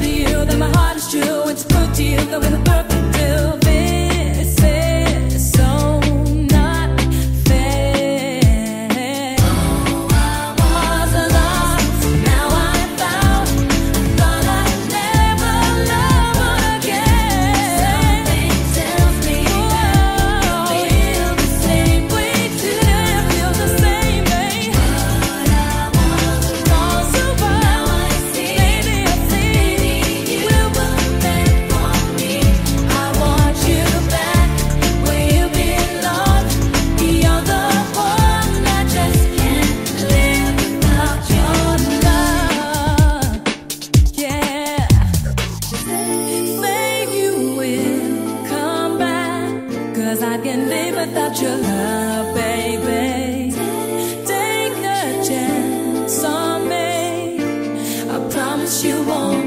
to you that my heart is true It's to to you that we're the perfect two. Cause I can live without your love, baby. Take a chance on me. I promise you won't.